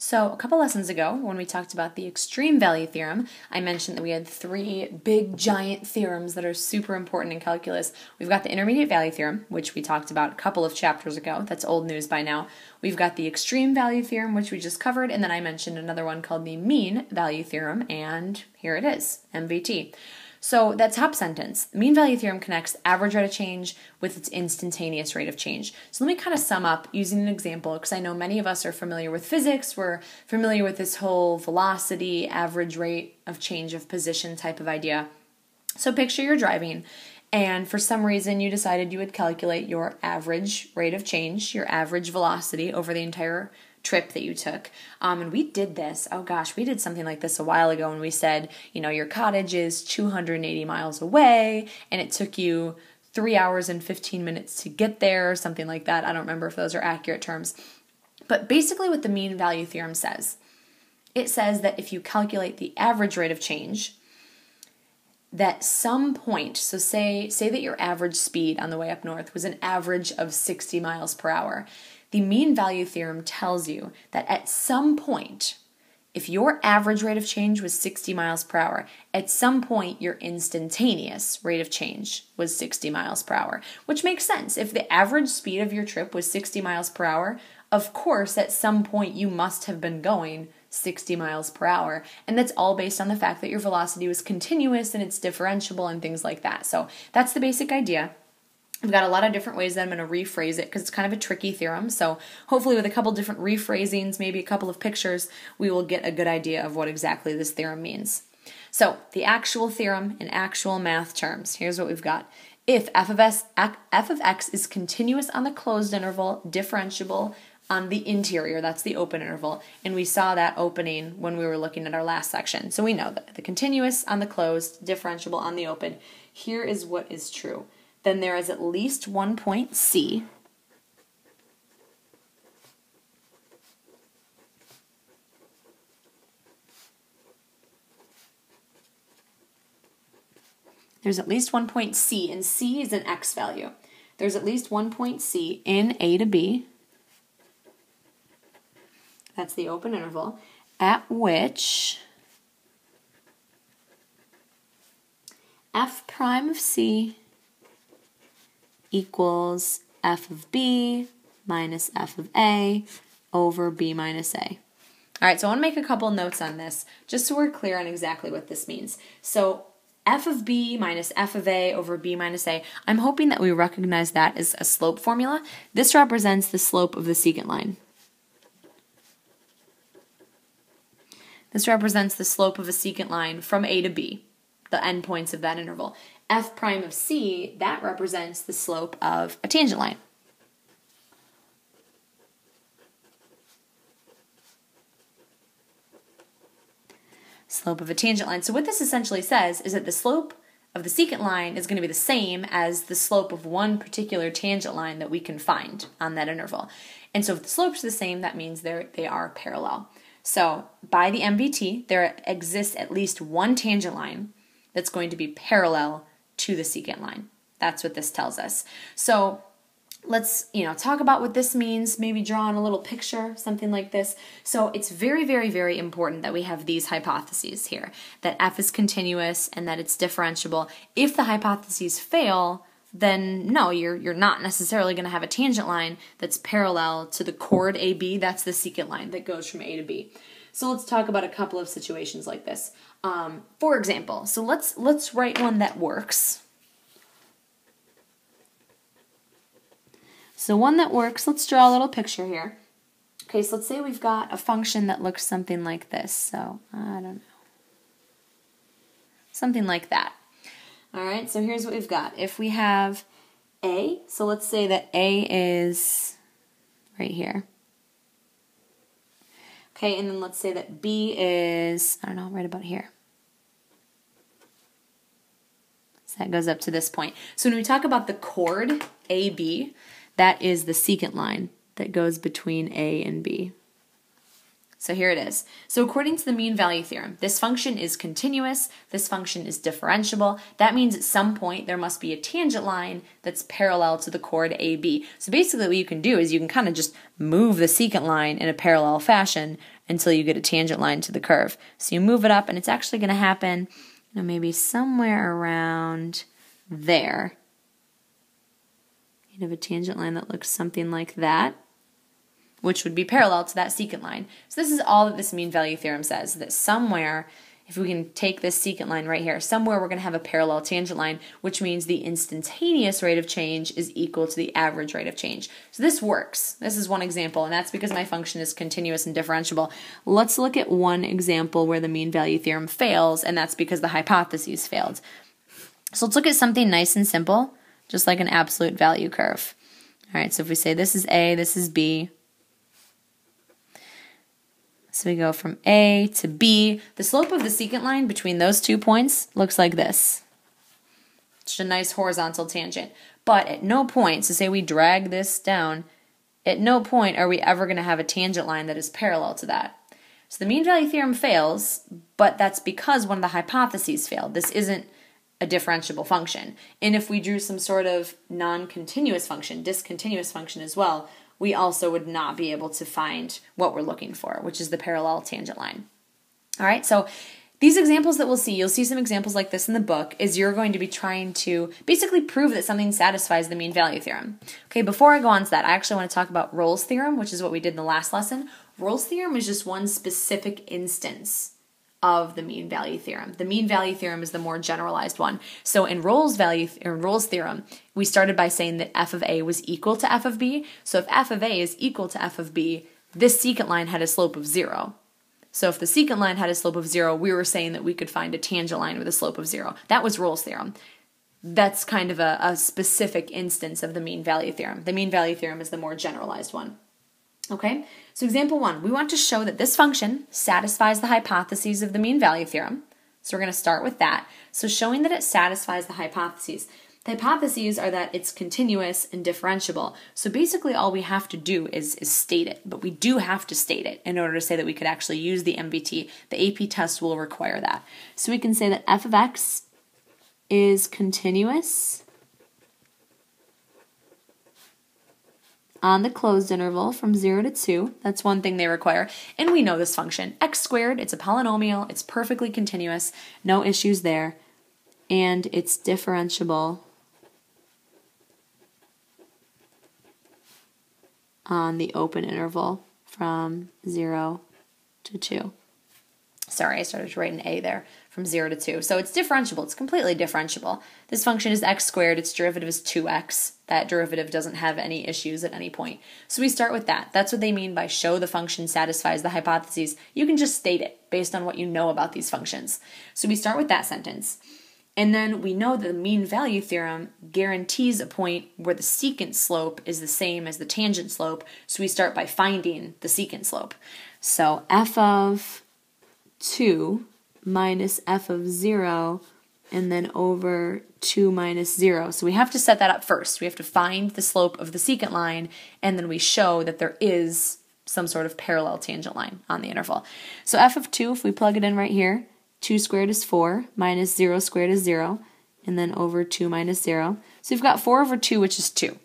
So, a couple lessons ago, when we talked about the extreme value theorem, I mentioned that we had three big giant theorems that are super important in calculus. We've got the intermediate value theorem, which we talked about a couple of chapters ago. That's old news by now. We've got the extreme value theorem, which we just covered, and then I mentioned another one called the mean value theorem, and here it is MVT. So that top sentence, the mean value theorem connects average rate of change with its instantaneous rate of change. So let me kind of sum up using an example because I know many of us are familiar with physics. We're familiar with this whole velocity, average rate of change of position type of idea. So picture you're driving and for some reason you decided you would calculate your average rate of change, your average velocity over the entire trip that you took. Um, and we did this, oh gosh, we did something like this a while ago and we said, you know, your cottage is 280 miles away and it took you three hours and 15 minutes to get there, something like that. I don't remember if those are accurate terms. But basically, what the mean value theorem says it says that if you calculate the average rate of change, that some point so say say that your average speed on the way up north was an average of 60 miles per hour the mean value theorem tells you that at some point, if your average rate of change was 60 miles per hour, at some point your instantaneous rate of change was 60 miles per hour, which makes sense. If the average speed of your trip was 60 miles per hour, of course, at some point you must have been going 60 miles per hour. And that's all based on the fact that your velocity was continuous and it's differentiable and things like that. So that's the basic idea. I've got a lot of different ways that I'm going to rephrase it because it's kind of a tricky theorem. So, hopefully, with a couple different rephrasings, maybe a couple of pictures, we will get a good idea of what exactly this theorem means. So, the actual theorem in actual math terms. Here's what we've got. If f of, s, f of x is continuous on the closed interval, differentiable on the interior, that's the open interval, and we saw that opening when we were looking at our last section. So we know that the continuous on the closed, differentiable on the open. Here is what is true then there is at least one point C There's at least one point C, and C is an x value. There's at least one point C in A to B. That's the open interval, at which f prime of C equals f of b minus f of a over b minus a. All right, so I want to make a couple notes on this just so we're clear on exactly what this means. So f of b minus f of a over b minus a, I'm hoping that we recognize that as a slope formula. This represents the slope of the secant line. This represents the slope of a secant line from a to b, the endpoints of that interval f prime of c, that represents the slope of a tangent line. Slope of a tangent line. So what this essentially says is that the slope of the secant line is going to be the same as the slope of one particular tangent line that we can find on that interval. And so if the slope's are the same, that means they're, they are parallel. So by the MVT, there exists at least one tangent line that's going to be parallel to the secant line. That's what this tells us. So let's you know talk about what this means maybe draw on a little picture something like this so it's very very very important that we have these hypotheses here that f is continuous and that it's differentiable if the hypotheses fail then no you're you're not necessarily going to have a tangent line that's parallel to the chord ab that's the secant line that goes from a to b so let's talk about a couple of situations like this um, for example, so let's let's write one that works. So one that works, let's draw a little picture here. Okay, so let's say we've got a function that looks something like this. So, I don't know. Something like that. All right, so here's what we've got. If we have a, so let's say that a is right here. Okay, and then let's say that B is, I don't know, right about here. So that goes up to this point. So when we talk about the chord AB, that is the secant line that goes between A and B. So here it is. So according to the mean value theorem, this function is continuous, this function is differentiable. That means at some point there must be a tangent line that's parallel to the chord AB. So basically what you can do is you can kind of just move the secant line in a parallel fashion until you get a tangent line to the curve. So you move it up, and it's actually going to happen you know, maybe somewhere around there. You'd have a tangent line that looks something like that, which would be parallel to that secant line. So this is all that this mean value theorem says, that somewhere if we can take this secant line right here, somewhere we're going to have a parallel tangent line, which means the instantaneous rate of change is equal to the average rate of change. So this works. This is one example, and that's because my function is continuous and differentiable. Let's look at one example where the mean value theorem fails, and that's because the hypotheses failed. So let's look at something nice and simple, just like an absolute value curve. All right, so if we say this is A, this is B, so we go from A to B. The slope of the secant line between those two points looks like this. It's a nice horizontal tangent. But at no point, so say we drag this down, at no point are we ever going to have a tangent line that is parallel to that. So the mean value theorem fails, but that's because one of the hypotheses failed. This isn't a differentiable function. And if we drew some sort of non-continuous function, discontinuous function as well, we also would not be able to find what we're looking for, which is the parallel tangent line. All right, so these examples that we'll see, you'll see some examples like this in the book, is you're going to be trying to basically prove that something satisfies the mean value theorem. Okay, before I go on to that, I actually want to talk about Rolle's theorem, which is what we did in the last lesson. Rolle's theorem is just one specific instance of the mean value theorem. The mean value theorem is the more generalized one. So in Rolle's value in Rolle's theorem, we started by saying that f of a was equal to f of b. So if f of a is equal to f of b, this secant line had a slope of 0. So if the secant line had a slope of 0, we were saying that we could find a tangent line with a slope of 0. That was Rolle's theorem. That's kind of a, a specific instance of the mean value theorem. The mean value theorem is the more generalized one. Okay, so example one, we want to show that this function satisfies the hypotheses of the mean value theorem. So we're going to start with that. So showing that it satisfies the hypotheses. The hypotheses are that it's continuous and differentiable. So basically all we have to do is, is state it, but we do have to state it in order to say that we could actually use the MVT. The AP test will require that. So we can say that f of x is continuous on the closed interval from 0 to 2. That's one thing they require. And we know this function. x squared, it's a polynomial, it's perfectly continuous, no issues there. And it's differentiable on the open interval from 0 to 2. Sorry, I started to write an A there from 0 to 2. So it's differentiable. It's completely differentiable. This function is x squared. Its derivative is 2x. That derivative doesn't have any issues at any point. So we start with that. That's what they mean by show the function satisfies the hypotheses. You can just state it based on what you know about these functions. So we start with that sentence. And then we know that the mean value theorem guarantees a point where the secant slope is the same as the tangent slope. So we start by finding the secant slope. So f of 2 minus f of 0 and then over 2 minus 0. So we have to set that up first. We have to find the slope of the secant line, and then we show that there is some sort of parallel tangent line on the interval. So f of 2, if we plug it in right here, 2 squared is 4, minus 0 squared is 0, and then over 2 minus 0. So we've got 4 over 2, which is 2.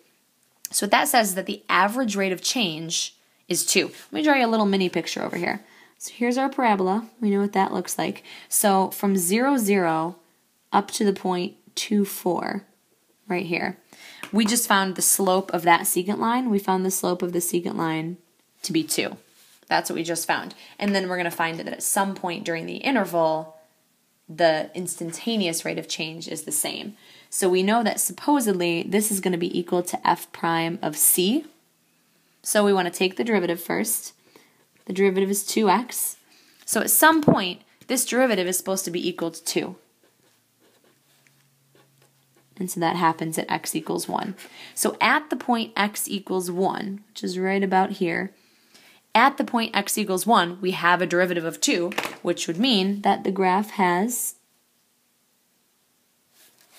So what that says is that the average rate of change is 2. Let me draw you a little mini picture over here. So here's our parabola. We know what that looks like. So from 0, 0 up to the point 2, 4, right here, we just found the slope of that secant line. We found the slope of the secant line to be 2. That's what we just found. And then we're going to find that at some point during the interval, the instantaneous rate of change is the same. So we know that supposedly this is going to be equal to f prime of c. So we want to take the derivative first. The derivative is 2x. So at some point, this derivative is supposed to be equal to 2. And so that happens at x equals 1. So at the point x equals 1, which is right about here, at the point x equals 1, we have a derivative of 2, which would mean that the graph has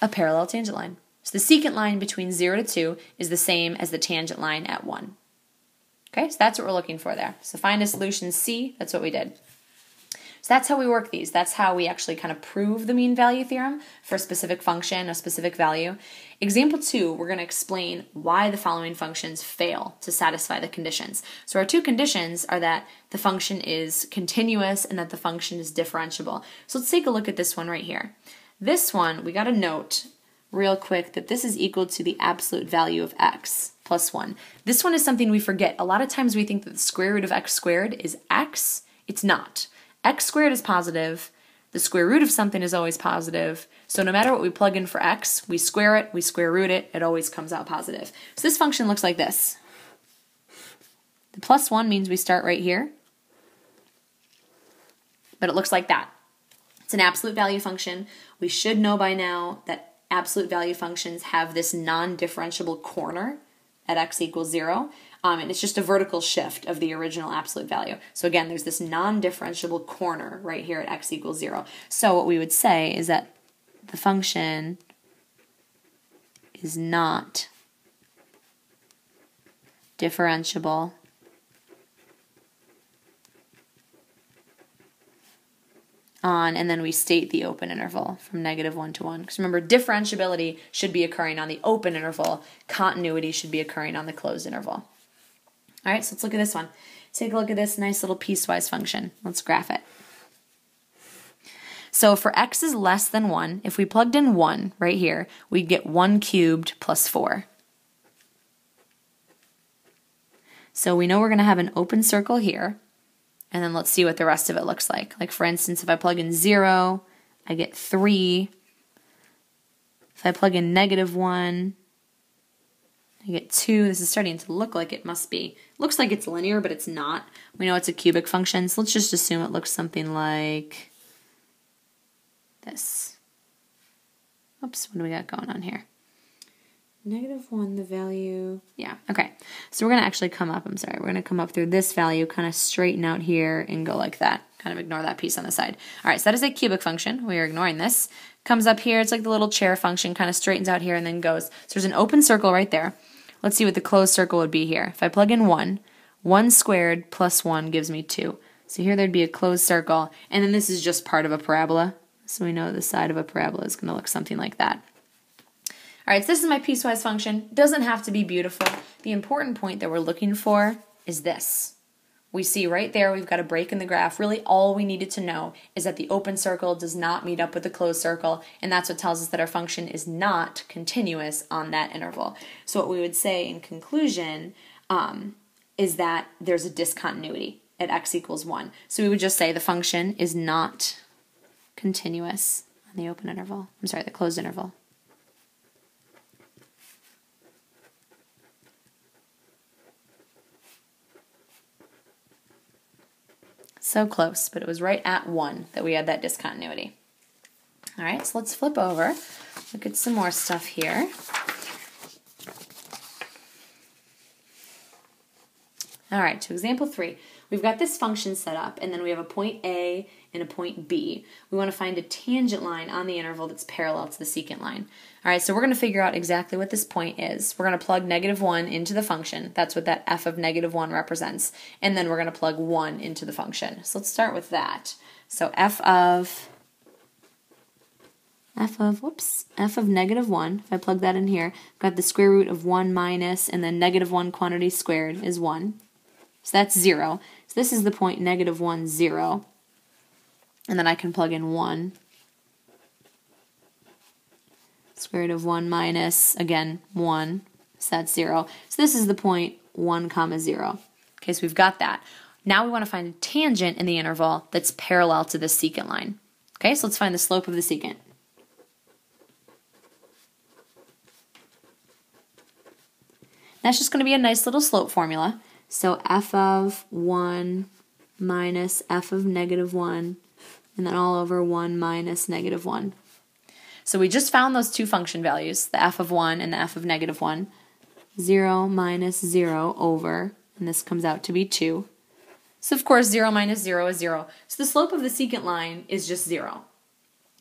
a parallel tangent line. So the secant line between 0 to 2 is the same as the tangent line at 1. Okay, so that's what we're looking for there. So find a solution C, that's what we did. So that's how we work these. That's how we actually kind of prove the mean value theorem for a specific function, a specific value. Example two, we're going to explain why the following functions fail to satisfy the conditions. So our two conditions are that the function is continuous and that the function is differentiable. So let's take a look at this one right here. This one, we got to note real quick that this is equal to the absolute value of x plus 1. This one is something we forget. A lot of times we think that the square root of x squared is x. It's not. x squared is positive. The square root of something is always positive. So no matter what we plug in for x, we square it, we square root it, it always comes out positive. So this function looks like this. The plus 1 means we start right here. But it looks like that. It's an absolute value function. We should know by now that absolute value functions have this non-differentiable corner at x equals 0. Um, and it's just a vertical shift of the original absolute value. So again, there's this non-differentiable corner right here at x equals 0. So what we would say is that the function is not differentiable on, and then we state the open interval from negative 1 to 1. Because remember, differentiability should be occurring on the open interval, continuity should be occurring on the closed interval. All right, so let's look at this one. Take a look at this nice little piecewise function. Let's graph it. So for x is less than 1, if we plugged in 1 right here, we'd get 1 cubed plus 4. So we know we're going to have an open circle here. And then let's see what the rest of it looks like. Like for instance, if I plug in 0, I get 3. If I plug in negative 1, I get 2. This is starting to look like it must be. looks like it's linear, but it's not. We know it's a cubic function, so let's just assume it looks something like this. Oops, what do we got going on here? Negative 1, the value, yeah, okay. So we're going to actually come up, I'm sorry, we're going to come up through this value, kind of straighten out here and go like that. Kind of ignore that piece on the side. All right, so that is a cubic function. We are ignoring this. Comes up here, it's like the little chair function, kind of straightens out here and then goes. So there's an open circle right there. Let's see what the closed circle would be here. If I plug in 1, 1 squared plus 1 gives me 2. So here there'd be a closed circle, and then this is just part of a parabola. So we know the side of a parabola is going to look something like that. All right, so this is my piecewise function. Doesn't have to be beautiful. The important point that we're looking for is this. We see right there we've got a break in the graph. Really all we needed to know is that the open circle does not meet up with the closed circle, and that's what tells us that our function is not continuous on that interval. So what we would say in conclusion um, is that there's a discontinuity at x equals 1. So we would just say the function is not continuous on the open interval. I'm sorry, the closed interval. So close, but it was right at 1 that we had that discontinuity. All right, so let's flip over, look at some more stuff here. All right, to example 3. We've got this function set up, and then we have a point A and a point B. We want to find a tangent line on the interval that's parallel to the secant line. All right, so we're going to figure out exactly what this point is. We're going to plug negative 1 into the function. That's what that f of negative 1 represents. And then we're going to plug 1 into the function. So let's start with that. So f of f of, whoops, f of negative 1, if I plug that in here, I've got the square root of 1 minus, and then negative 1 quantity squared is 1. So that's 0. So this is the point negative 1, 0. And then I can plug in 1. Square root of 1 minus, again, 1. So that's 0. So this is the point 1 comma 0. Okay, so we've got that. Now we want to find a tangent in the interval that's parallel to the secant line. Okay, so let's find the slope of the secant. That's just going to be a nice little slope formula. So f of 1 minus f of negative 1, and then all over 1 minus negative 1. So we just found those two function values, the f of 1 and the f of negative 1. 0 minus 0 over, and this comes out to be 2. So of course 0 minus 0 is 0. So the slope of the secant line is just 0.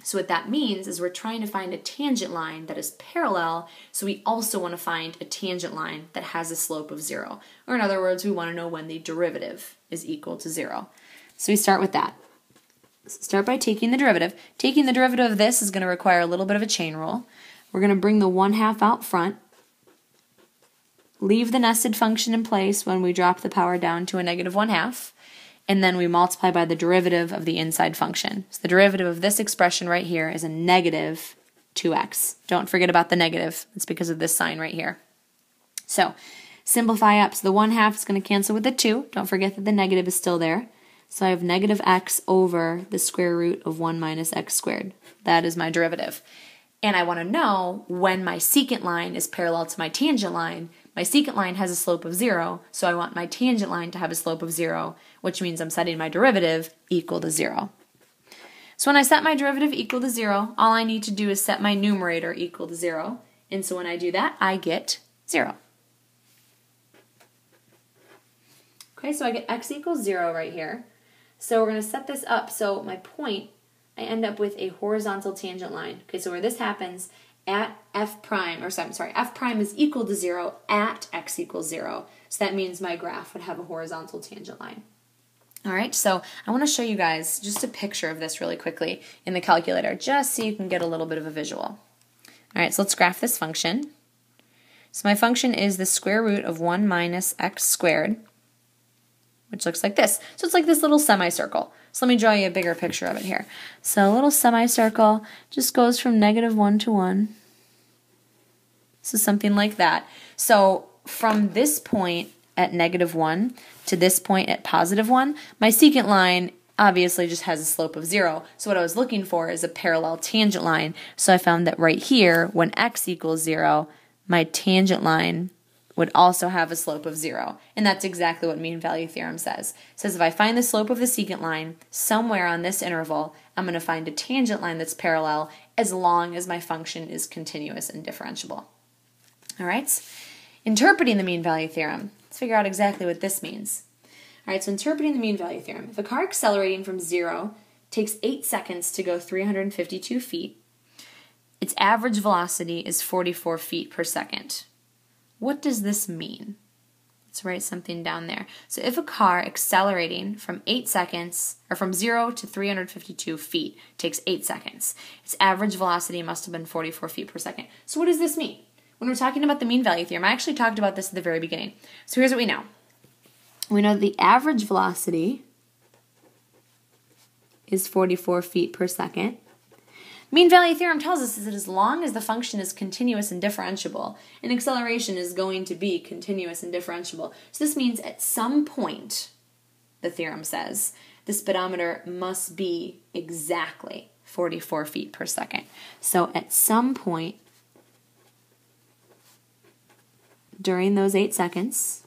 So what that means is we're trying to find a tangent line that is parallel, so we also want to find a tangent line that has a slope of zero. Or in other words, we want to know when the derivative is equal to zero. So we start with that. start by taking the derivative. Taking the derivative of this is going to require a little bit of a chain rule. We're going to bring the 1 half out front. Leave the nested function in place when we drop the power down to a negative 1 half. And then we multiply by the derivative of the inside function. So the derivative of this expression right here is a negative 2x. Don't forget about the negative. It's because of this sign right here. So simplify up. So the 1 half is going to cancel with the 2. Don't forget that the negative is still there. So I have negative x over the square root of 1 minus x squared. That is my derivative. And I want to know when my secant line is parallel to my tangent line. My secant line has a slope of 0, so I want my tangent line to have a slope of 0, which means I'm setting my derivative equal to 0. So when I set my derivative equal to 0, all I need to do is set my numerator equal to 0. And so when I do that, I get 0. Okay, so I get x equals 0 right here. So we're going to set this up so my point, I end up with a horizontal tangent line. Okay, so where this happens at f prime, or I'm sorry, f prime is equal to 0 at x equals 0. So that means my graph would have a horizontal tangent line. All right, so I want to show you guys just a picture of this really quickly in the calculator, just so you can get a little bit of a visual. All right, so let's graph this function. So my function is the square root of 1 minus x squared, which looks like this. So it's like this little semicircle. So let me draw you a bigger picture of it here. So a little semicircle just goes from negative 1 to 1. So something like that. So from this point at negative 1 to this point at positive 1, my secant line obviously just has a slope of 0. So what I was looking for is a parallel tangent line. So I found that right here, when x equals 0, my tangent line would also have a slope of 0. And that's exactly what mean value theorem says. It says if I find the slope of the secant line somewhere on this interval, I'm going to find a tangent line that's parallel as long as my function is continuous and differentiable. All right? Interpreting the mean value theorem. Let's figure out exactly what this means. All right, so interpreting the mean value theorem. If a car accelerating from zero takes eight seconds to go 352 feet, its average velocity is 44 feet per second. What does this mean? Let's write something down there. So if a car accelerating from 8 seconds, or from 0 to 352 feet takes 8 seconds, its average velocity must have been 44 feet per second. So what does this mean? When we're talking about the mean value theorem, I actually talked about this at the very beginning. So here's what we know. We know the average velocity is 44 feet per second. Mean value theorem tells us that as long as the function is continuous and differentiable, an acceleration is going to be continuous and differentiable. So this means at some point, the theorem says, the speedometer must be exactly 44 feet per second. So at some point, during those eight seconds.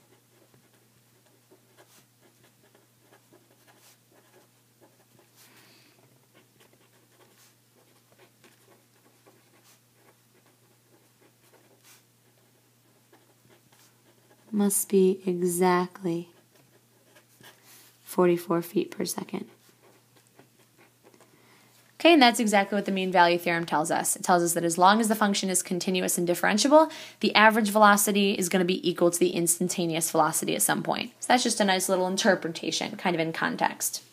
Must be exactly 44 feet per second. Okay, and that's exactly what the mean value theorem tells us. It tells us that as long as the function is continuous and differentiable, the average velocity is going to be equal to the instantaneous velocity at some point. So that's just a nice little interpretation, kind of in context.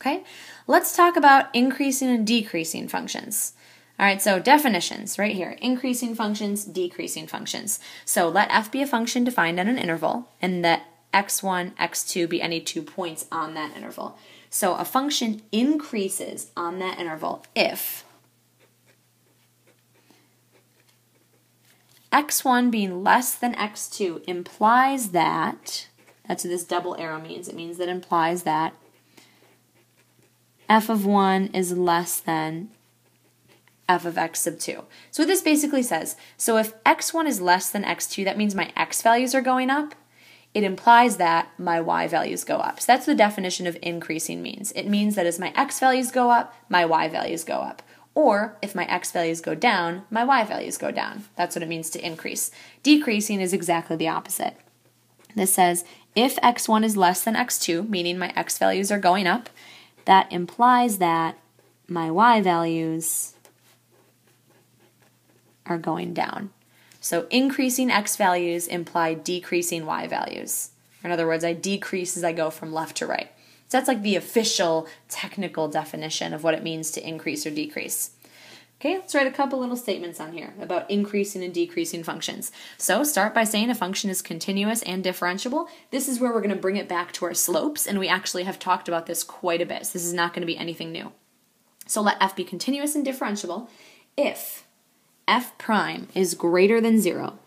Okay, let's talk about increasing and decreasing functions. All right, so definitions right here increasing functions, decreasing functions. So let f be a function defined at an interval, and let x1, x2 be any two points on that interval. So a function increases on that interval if x1 being less than x2 implies that, that's what this double arrow means, it means that implies that f of 1 is less than f of x sub 2. So what this basically says, so if x1 is less than x2, that means my x values are going up, it implies that my y values go up. So that's the definition of increasing means. It means that as my x values go up, my y values go up. Or if my x values go down, my y values go down. That's what it means to increase. Decreasing is exactly the opposite. This says if x1 is less than x2, meaning my x values are going up, that implies that my y values are going down. So increasing x values imply decreasing y values. In other words, I decrease as I go from left to right. So that's like the official technical definition of what it means to increase or decrease. Okay, let's write a couple little statements on here about increasing and decreasing functions. So start by saying a function is continuous and differentiable. This is where we're going to bring it back to our slopes, and we actually have talked about this quite a bit. So this is not going to be anything new. So let f be continuous and differentiable if f prime is greater than 0.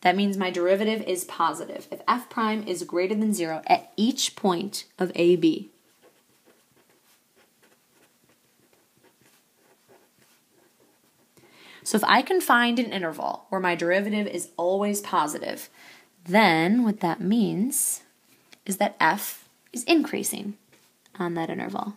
That means my derivative is positive. If f prime is greater than 0 at each point of ab. So if I can find an interval where my derivative is always positive, then what that means is that f is increasing on that interval.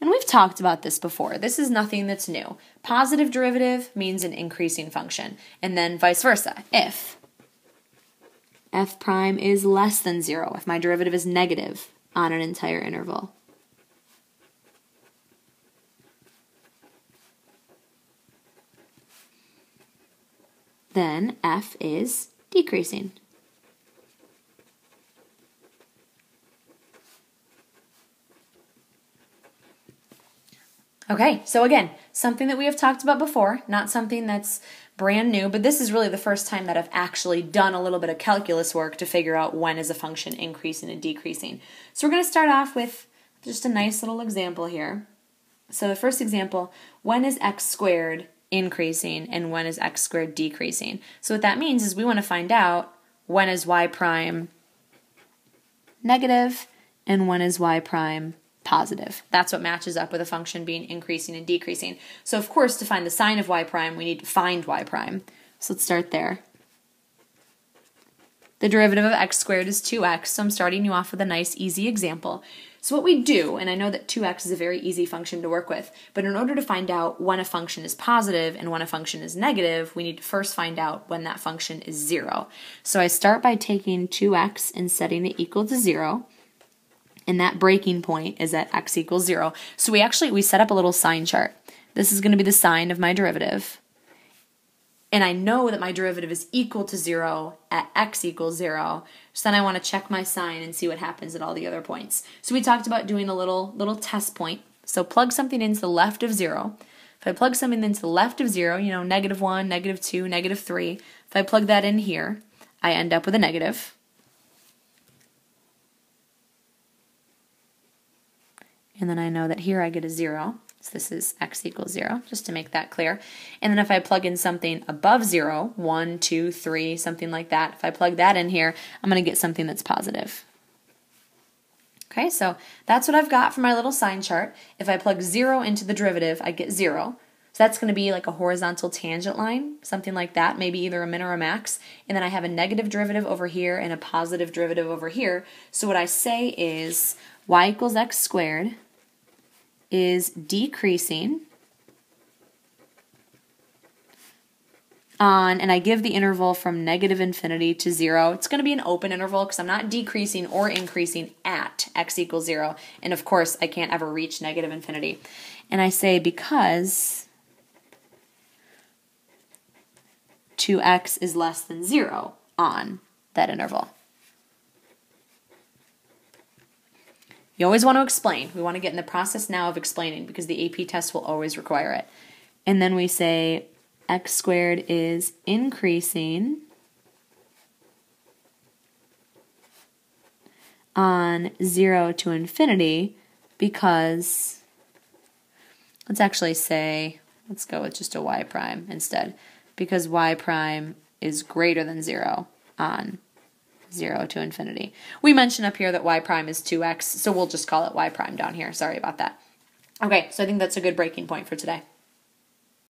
And we've talked about this before. This is nothing that's new. Positive derivative means an increasing function, and then vice versa. If f prime is less than 0, if my derivative is negative on an entire interval. Then f is decreasing. Okay, so again, something that we have talked about before, not something that's brand new, but this is really the first time that I've actually done a little bit of calculus work to figure out when is a function increasing and decreasing. So we're going to start off with just a nice little example here. So the first example, when is x squared increasing and when is x squared decreasing? So what that means is we want to find out when is y prime negative and when is y prime positive. That's what matches up with a function being increasing and decreasing. So of course, to find the sign of y prime, we need to find y prime. So let's start there. The derivative of x squared is 2x, so I'm starting you off with a nice, easy example. So what we do, and I know that 2x is a very easy function to work with, but in order to find out when a function is positive and when a function is negative, we need to first find out when that function is 0. So I start by taking 2x and setting it equal to 0 and that breaking point is at x equals 0. So we actually we set up a little sign chart. This is going to be the sign of my derivative. And I know that my derivative is equal to 0 at x equals 0. So then I want to check my sign and see what happens at all the other points. So we talked about doing a little little test point. So plug something into the left of 0. If I plug something into the left of 0, you know, negative 1, negative 2, negative 3, if I plug that in here, I end up with a negative. And then I know that here I get a 0. So this is x equals 0, just to make that clear. And then if I plug in something above 0, 1, 2, 3, something like that, if I plug that in here, I'm going to get something that's positive. Okay, so that's what I've got for my little sign chart. If I plug 0 into the derivative, I get 0. So that's going to be like a horizontal tangent line, something like that, maybe either a min or a max. And then I have a negative derivative over here and a positive derivative over here. So what I say is y equals x squared is decreasing on, and I give the interval from negative infinity to zero. It's going to be an open interval because I'm not decreasing or increasing at x equals zero. And of course, I can't ever reach negative infinity. And I say because 2x is less than zero on that interval. You always want to explain. We want to get in the process now of explaining because the AP test will always require it. And then we say x squared is increasing on 0 to infinity because, let's actually say, let's go with just a y prime instead, because y prime is greater than 0 on 0 to infinity. We mentioned up here that y prime is 2x, so we'll just call it y prime down here. Sorry about that. Okay, so I think that's a good breaking point for today.